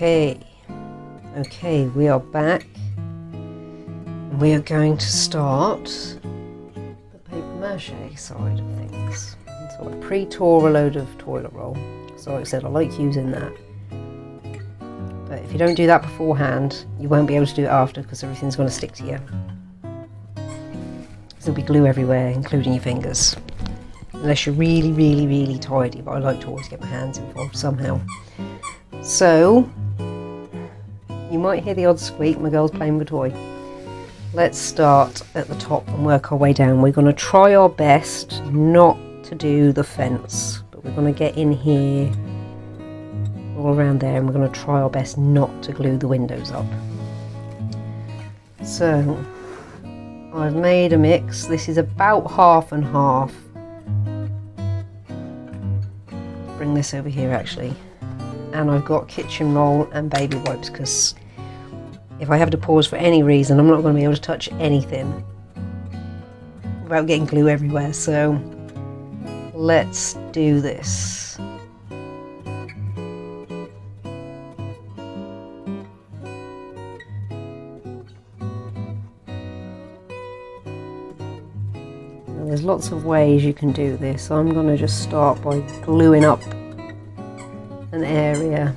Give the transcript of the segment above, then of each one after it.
Okay, okay, we are back. We are going to start the paper mache side of things. So I pre-tore a load of toilet roll. So like I said, I like using that. But if you don't do that beforehand, you won't be able to do it after because everything's going to stick to you. There'll be glue everywhere, including your fingers. Unless you're really, really, really tidy, but I like to always get my hands involved somehow. So, might hear the odd squeak, my girl's playing with a toy. Let's start at the top and work our way down. We're going to try our best not to do the fence, but we're going to get in here, all around there, and we're going to try our best not to glue the windows up. So, I've made a mix. This is about half and half. Bring this over here actually and I've got kitchen roll and baby wipes because if I have to pause for any reason I'm not going to be able to touch anything without getting glue everywhere so let's do this There's lots of ways you can do this. I'm going to just start by gluing up an area.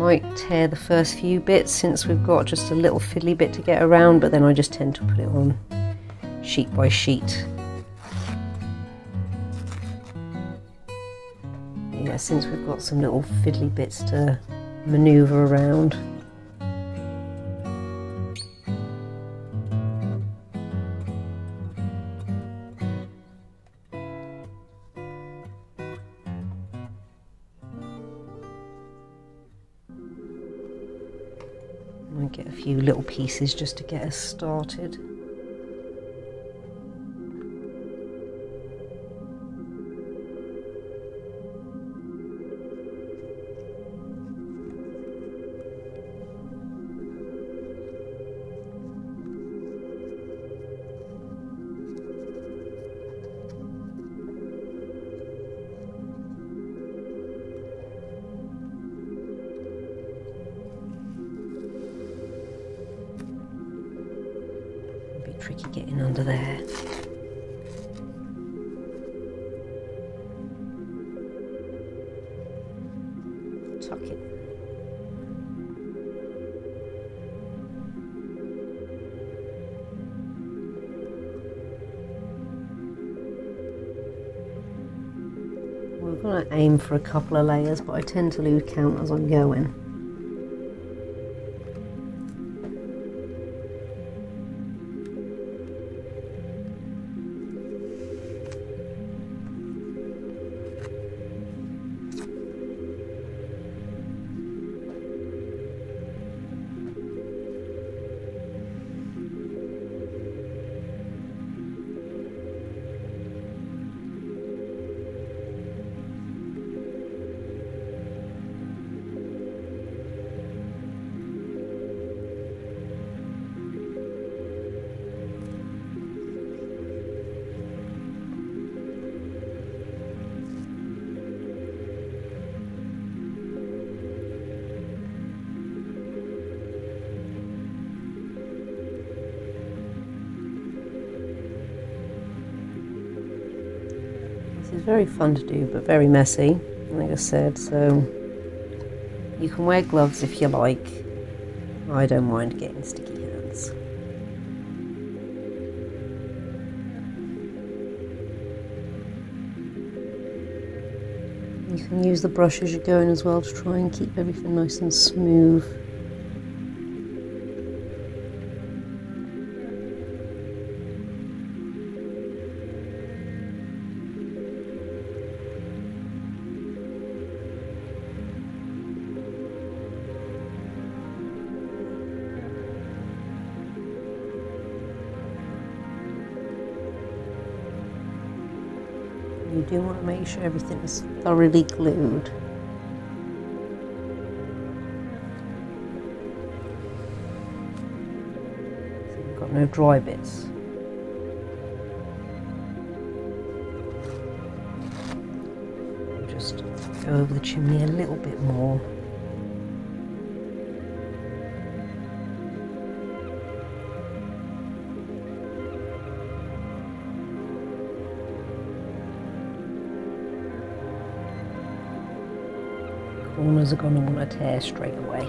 Might tear the first few bits since we've got just a little fiddly bit to get around, but then I just tend to put it on sheet by sheet. Yeah, since we've got some little fiddly bits to manoeuvre around. Pieces just to get us started. For a couple of layers, but I tend to lose count as I'm going. Very fun to do, but very messy, like I said. So you can wear gloves if you like. I don't mind getting sticky hands. You can use the brush as you're going as well to try and keep everything nice and smooth. Make sure everything is thoroughly glued. So you've got no dry bits. just go over the chimney a little bit more. Corners are going to want to tear straight away.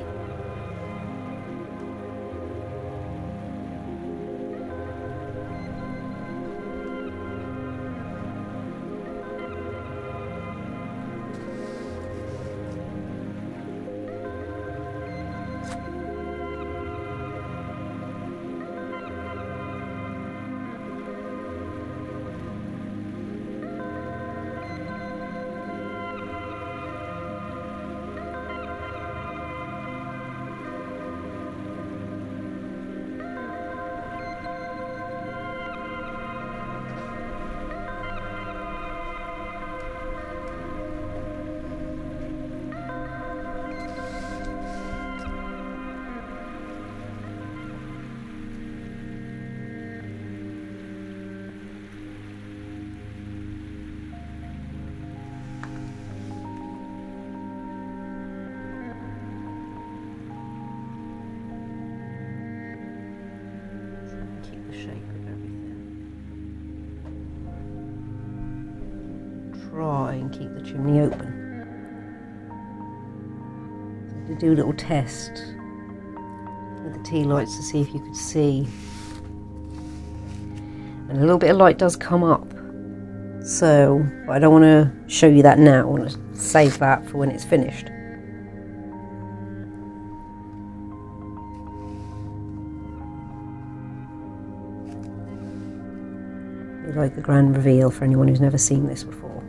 Little test with the tea lights to see if you could see. And a little bit of light does come up. So I don't want to show you that now. I want to save that for when it's finished. like the grand reveal for anyone who's never seen this before.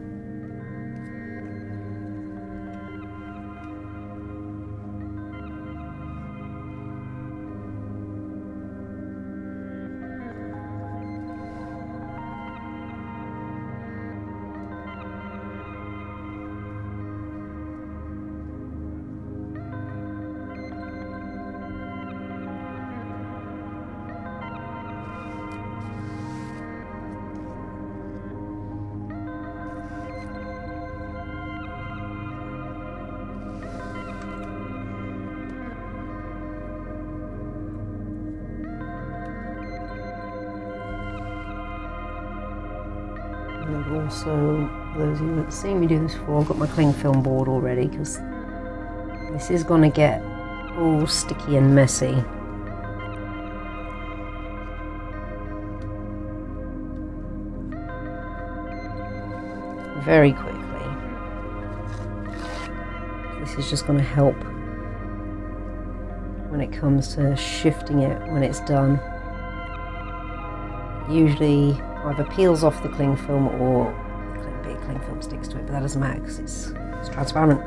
Those of you that have seen me do this before I've got my cling film board already because this is going to get all sticky and messy. Very quickly. This is just going to help when it comes to shifting it when it's done. Usually either peels off the cling film or the film sticks to it, but that doesn't matter because it's, it's transparent.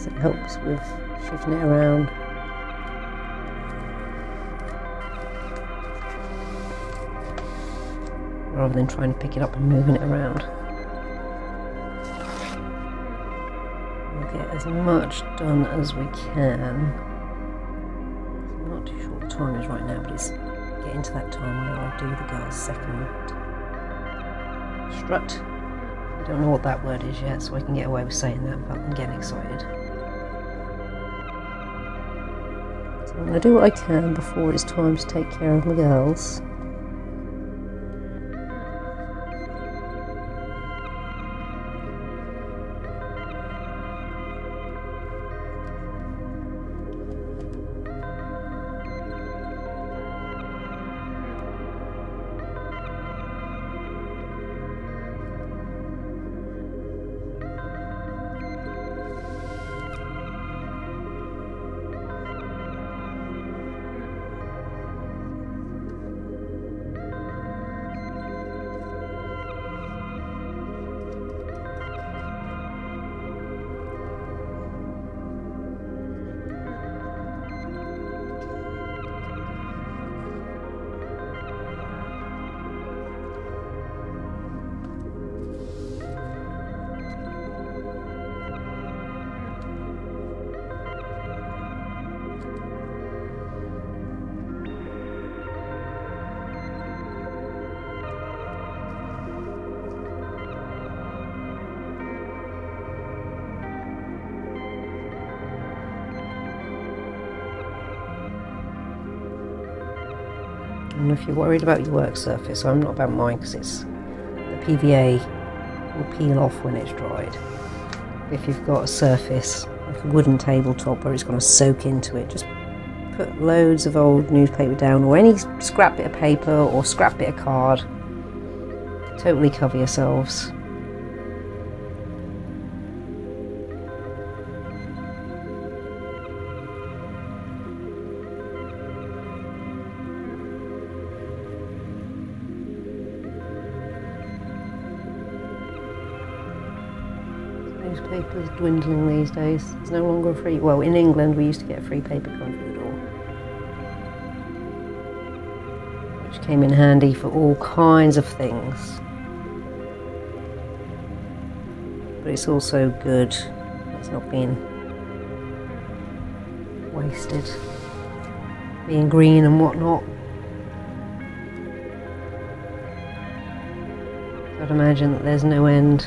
Because it helps with shifting it around. Rather than trying to pick it up and moving it around. We'll get as much done as we can. I'm not too sure what the time is right now, but it's getting to that time where I do the girl's second strut. I don't know what that word is yet, so I can get away with saying that, but I'm getting excited. Going to do what I can before it's time to take care of my girls. And if you're worried about your work surface, I'm not about mine because it's the PVA will peel off when it's dried. If you've got a surface, like a wooden tabletop where it's going to soak into it, just put loads of old newspaper down or any scrap bit of paper or scrap bit of card. Totally cover yourselves. No longer free. Well, in England, we used to get free paper come through the door, which came in handy for all kinds of things. But it's also good. It's not being wasted, being green and whatnot. I'd imagine that there's no end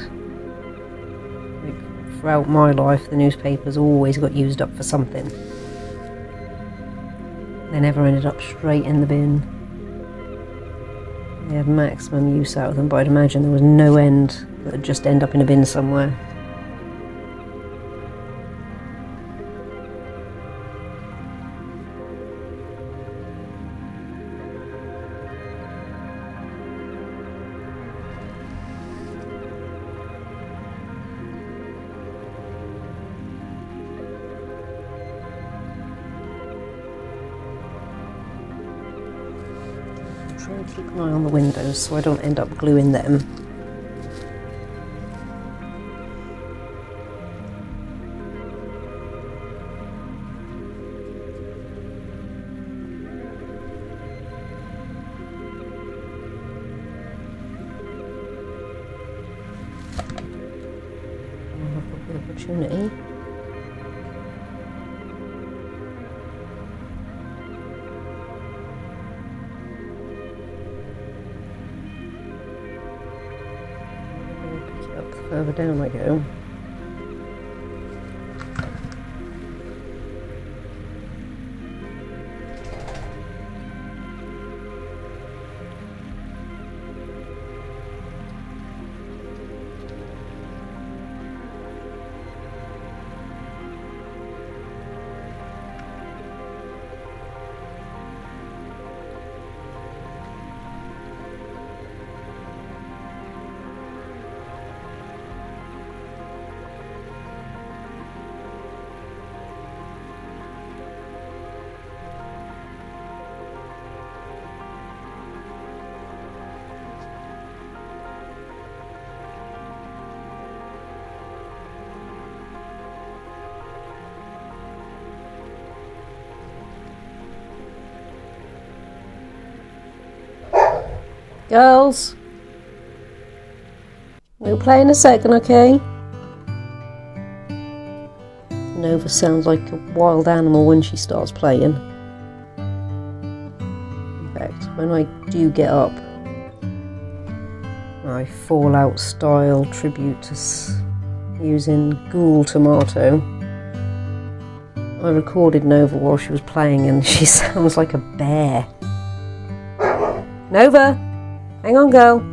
throughout my life, the newspapers always got used up for something. They never ended up straight in the bin. They had maximum use out of them, but I'd imagine there was no end that would just end up in a bin somewhere. So I don't end up gluing them. Girls, we'll play in a second, okay? Nova sounds like a wild animal when she starts playing. In fact, when I do get up, my Fallout style tribute to using Ghoul Tomato. I recorded Nova while she was playing and she sounds like a bear. Nova! Hang on, girl.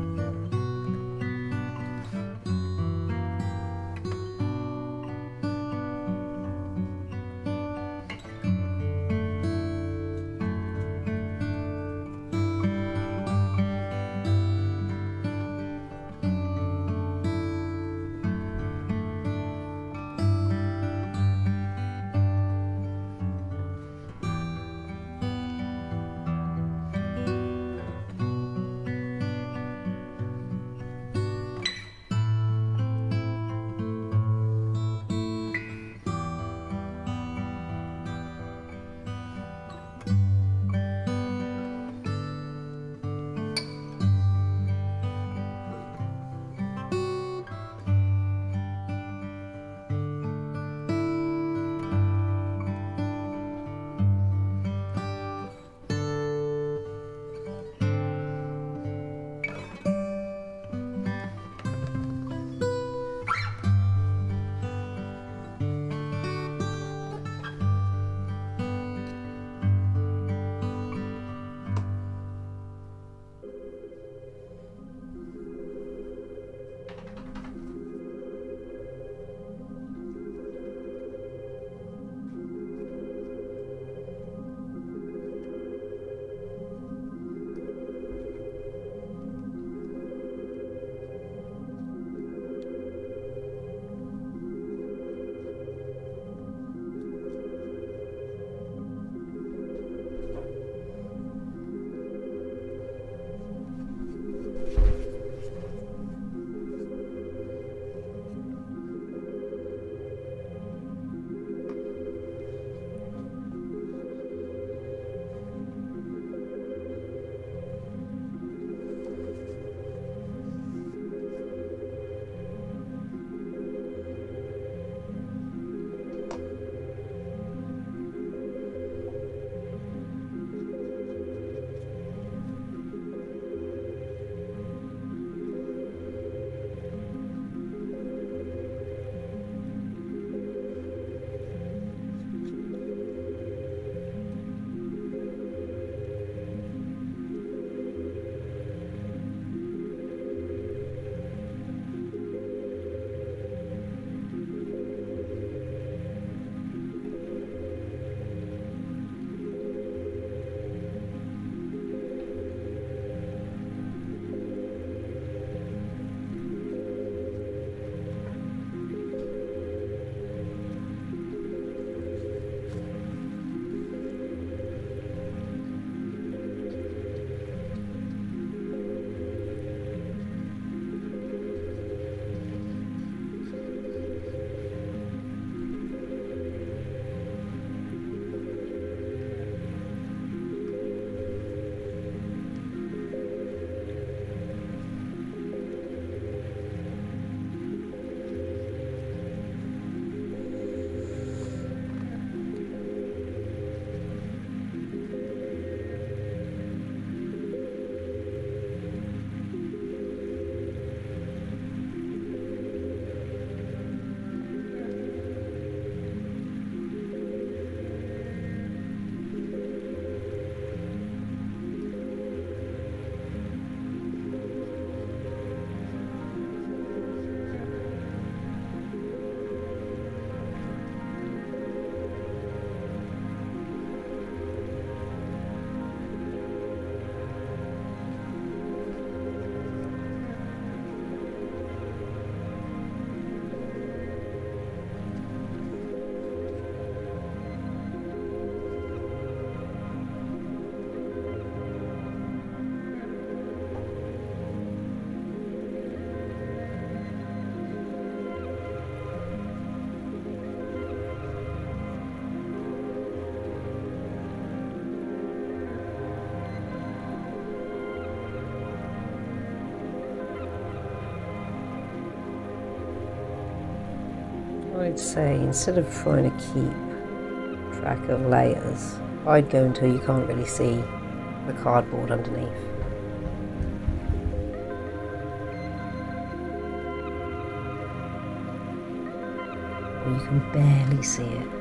I'd say instead of trying to keep track of layers, I'd go until you can't really see the cardboard underneath. You can barely see it.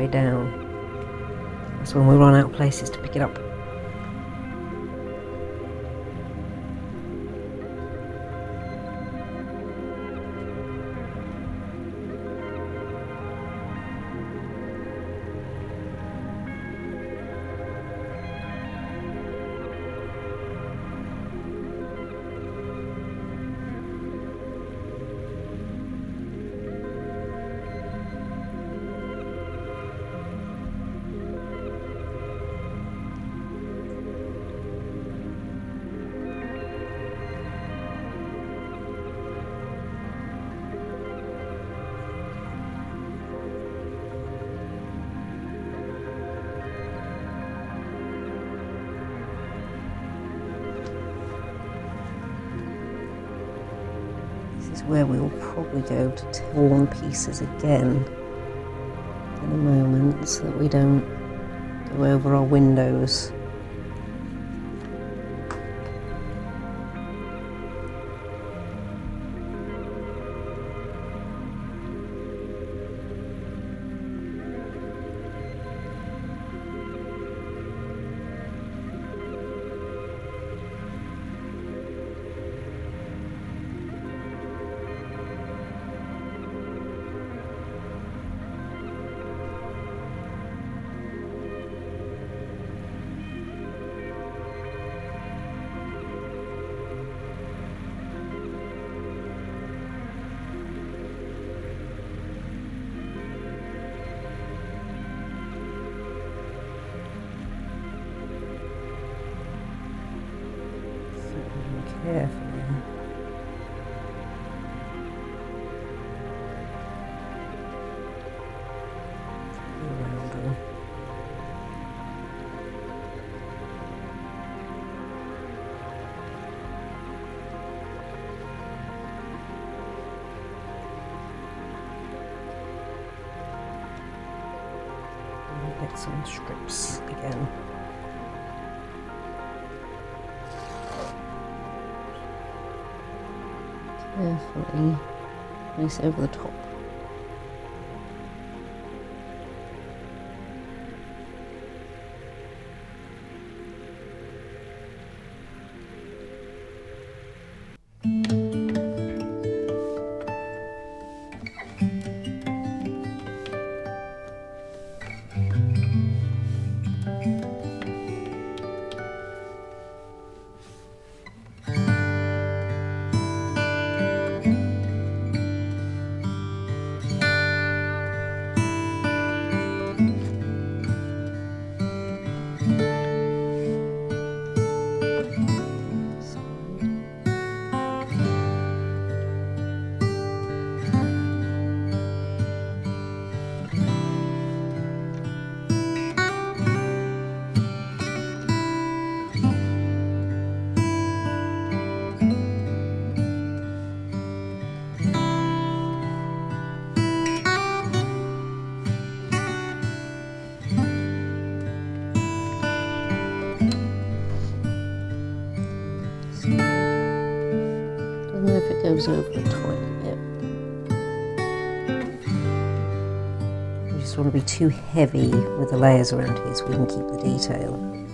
Way down. That's when we run out of places to pick it up. Where we will probably go to torn pieces again in a moment so that we don't go over our windows. And strips again. Carefully place over the top. Want to be too heavy with the layers around here so we can keep the detail.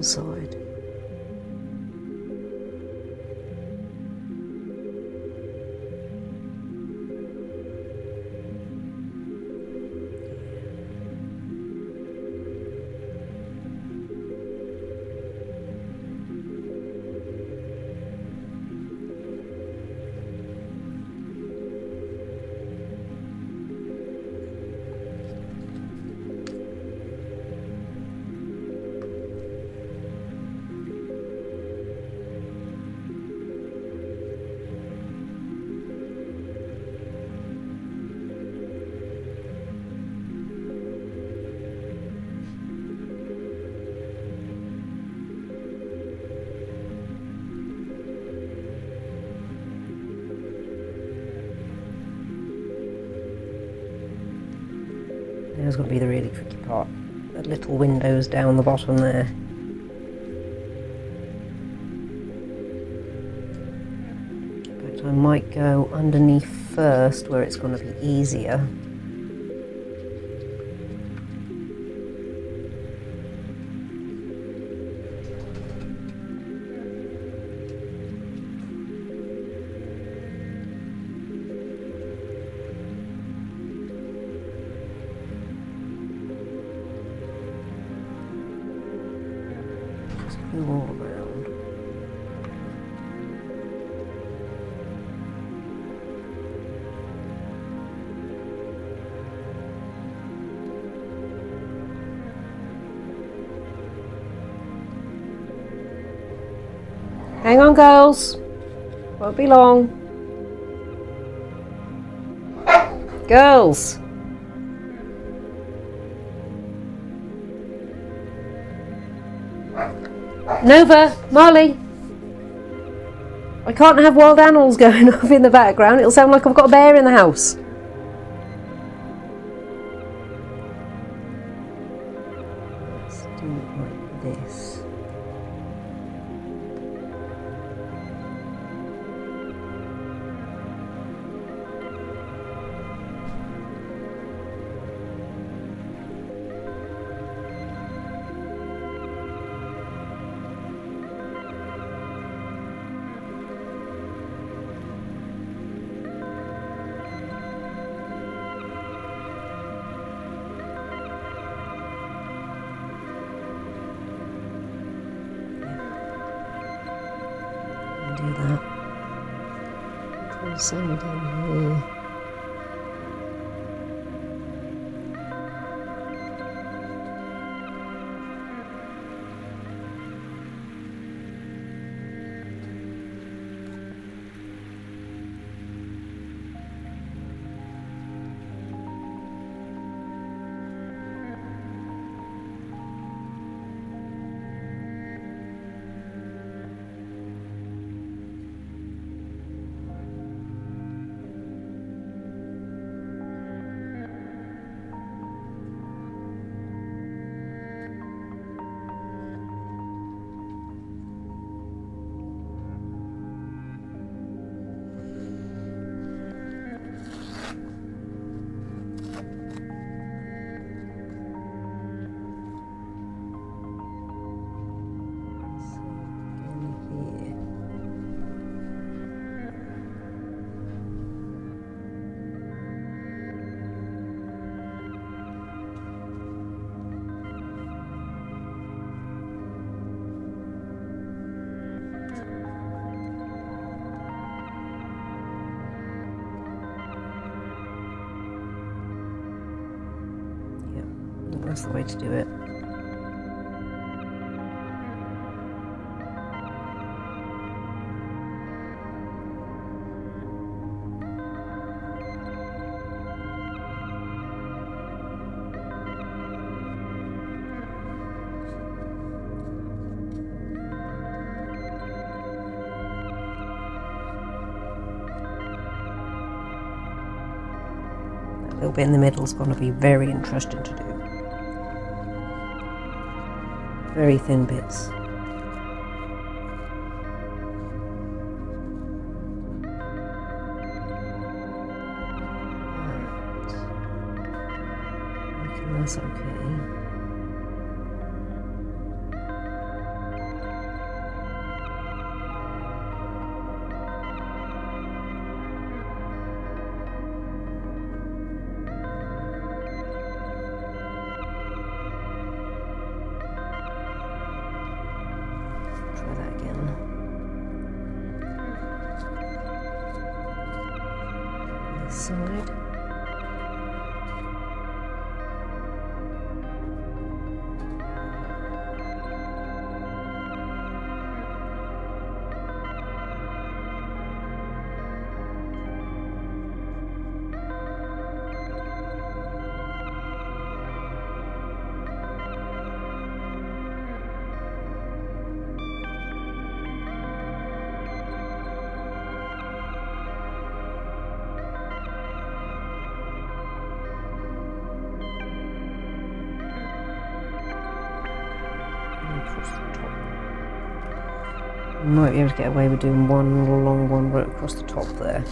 One There's going to be the really tricky part. The little windows down the bottom there. But I might go underneath first where it's going to be easier. Girls. Won't be long. Girls. Nova, Molly. I can't have wild animals going off in the background. It'll sound like I've got a bear in the house. Put some down That's the way to do it. little bit in the middle is going to be very interesting to do. Very thin bits. Might be able to get away with doing one long one right across the top there.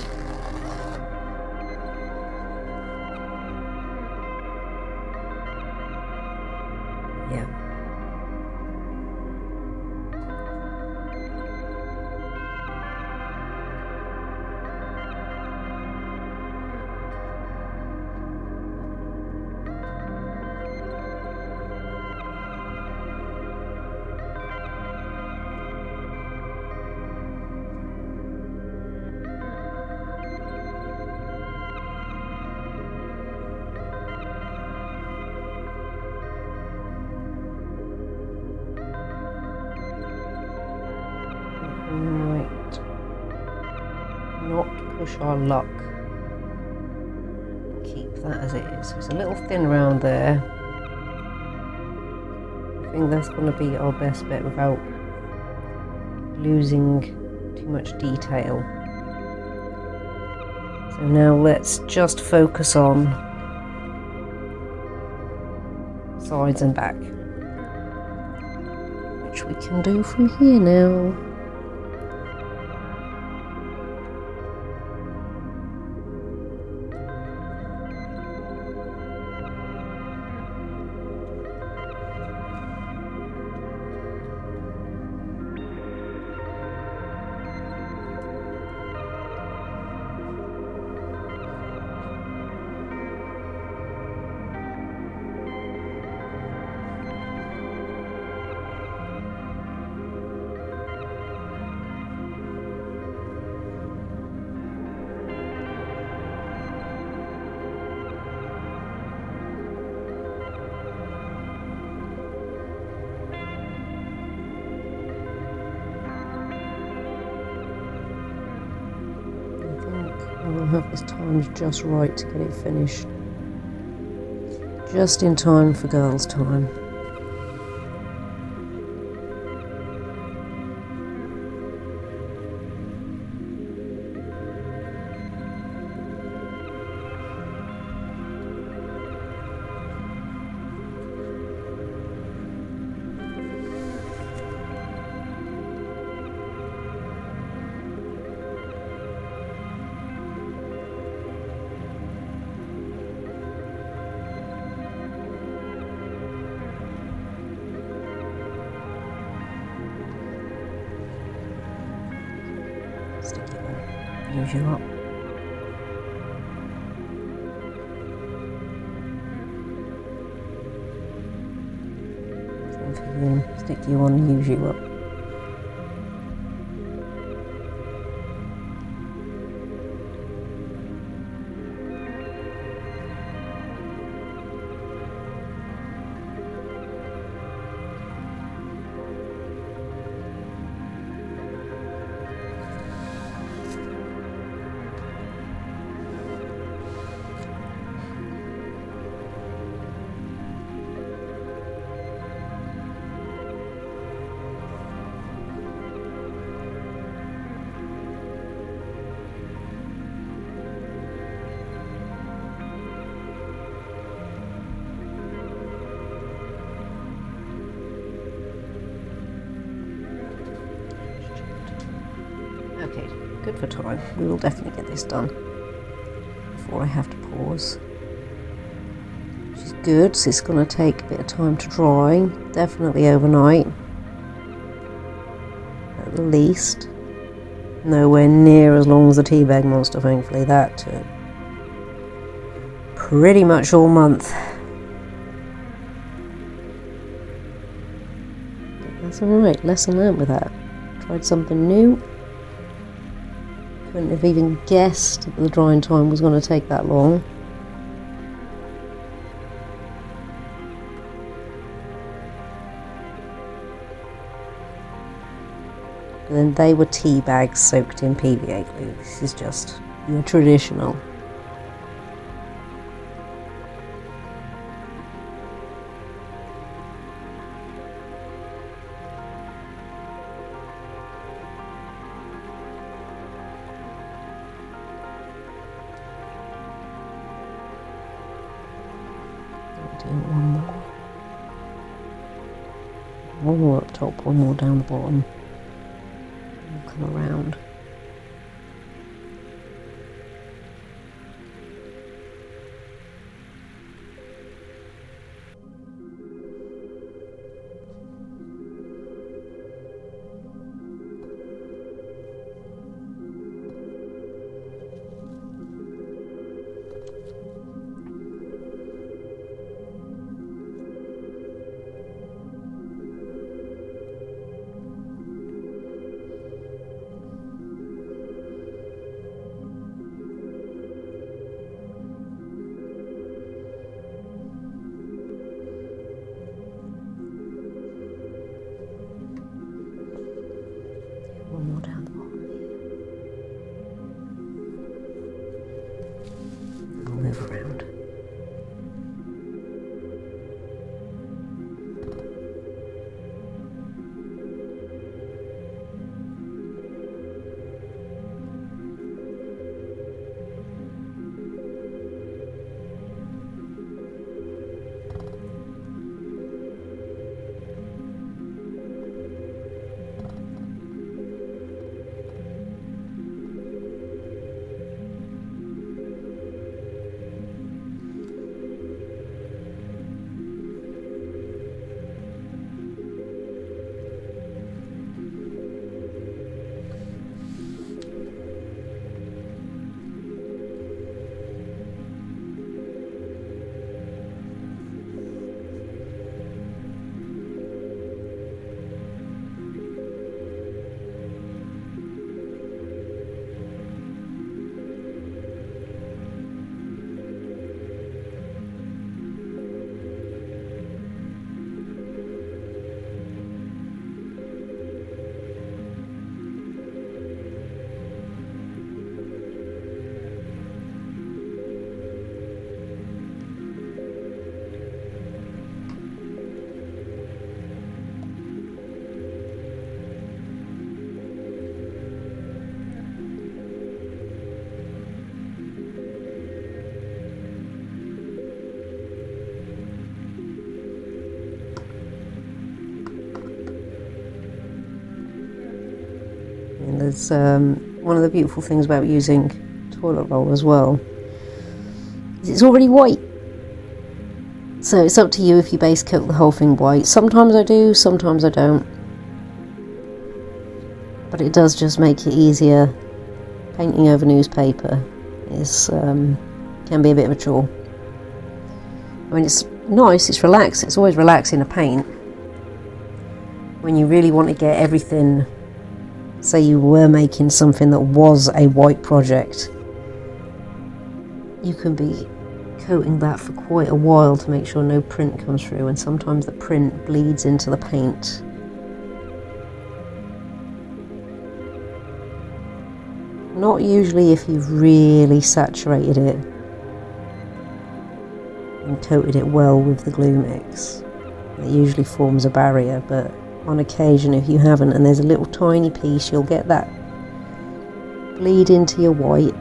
Best bit without losing too much detail. So now let's just focus on sides and back, which we can do from here now. Have this timed just right to get it finished. Just in time for girls' time. For time. We will definitely get this done before I have to pause. Is good, so it's going to take a bit of time to dry. Definitely overnight. At the least. Nowhere near as long as the tea bag monster, thankfully. That took pretty much all month. That's alright, lesson learned with that. Tried something new. Couldn't have even guessed that the drying time was going to take that long. But then they were tea bags soaked in PVA glue. This is just your traditional down the bottom. There's um, one of the beautiful things about using toilet roll as well. It's already white. So it's up to you if you base coat the whole thing white. Sometimes I do, sometimes I don't. But it does just make it easier. Painting over newspaper is um, can be a bit of a chore. I mean, it's nice, it's relaxed, it's always relaxing to paint. When you really want to get everything say you were making something that was a white project, you can be coating that for quite a while to make sure no print comes through, and sometimes the print bleeds into the paint. Not usually if you've really saturated it and coated it well with the glue mix. It usually forms a barrier, but on occasion if you haven't and there's a little tiny piece you'll get that bleed into your white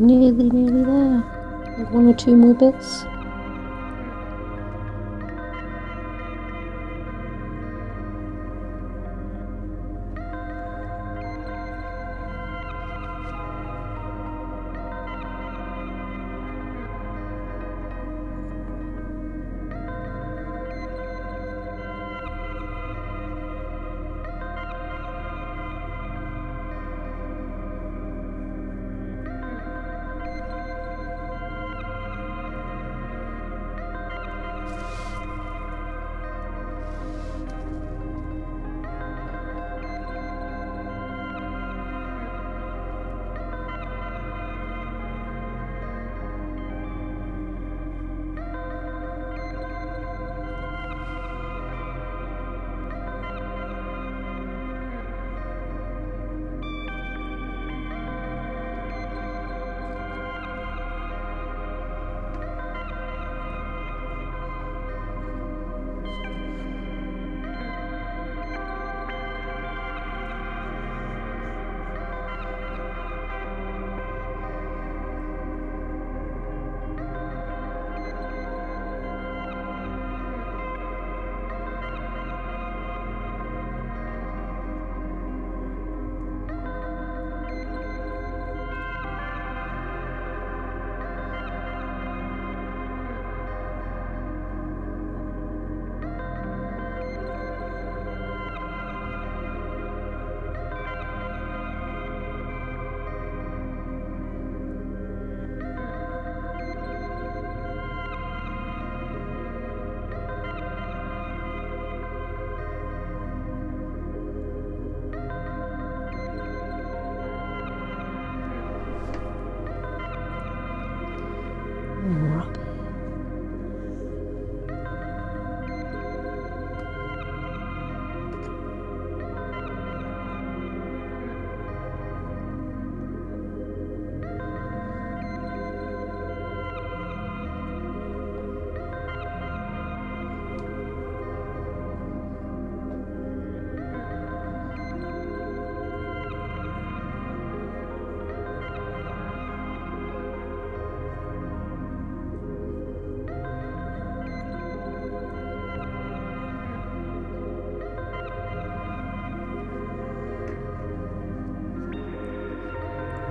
nearly, nearly there. Like one or two more bits.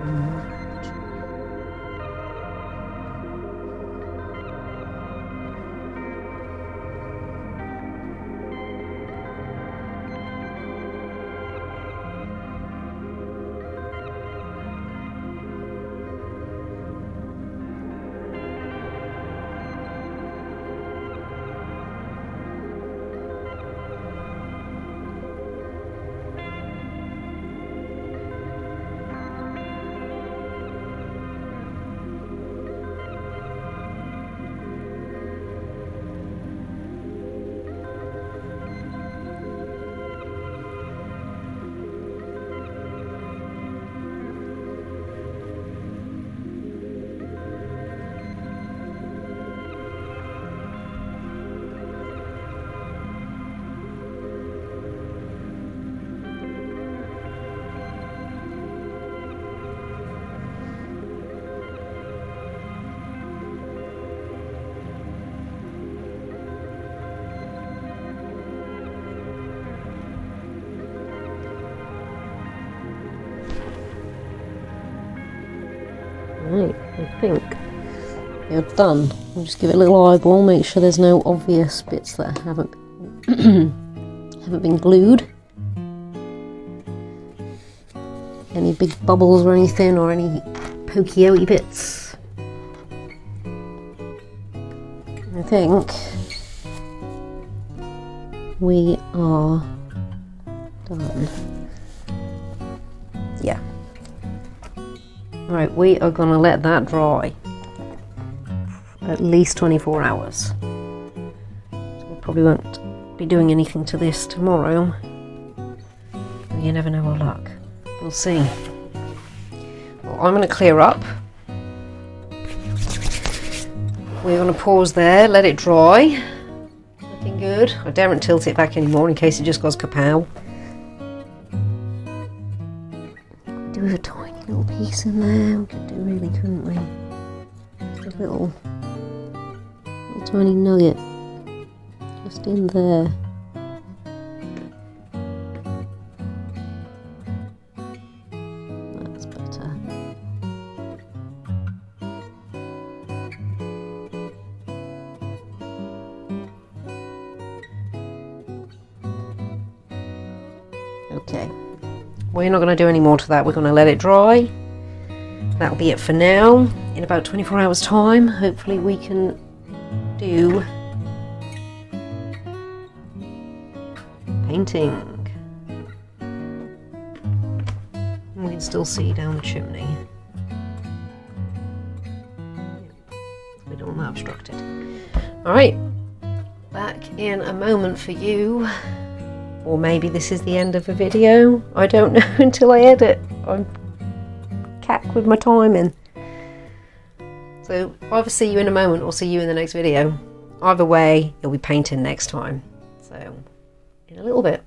Right, you're done. I'll just give it a little eyeball, make sure there's no obvious bits that haven't haven't been glued. Any big bubbles or anything, or any pokey bits. I think we are done. Yeah. Right, we are to let that dry at least 24 hours. So we probably won't be doing anything to this tomorrow. You never know our luck. We'll see. Well, I'm going to clear up. We're going to pause there, let it dry. Looking good. I daren't tilt it back anymore in case it just goes kapow. Do a tiny little piece. in there. We could do really, couldn't we? A little tiny nugget just in there. That's better. Okay, we're not going to do any more to that. We're going to let it dry. That'll be it for now. In about 24 hours' time, hopefully, we can do painting. We can still see down the chimney. We don't want obstructed. Alright, back in a moment for you. Or maybe this is the end of the video. I don't know until I edit. I'm cack with my timing. So either see you in a moment or see you in the next video. Either way, you'll be painting next time. So in a little bit.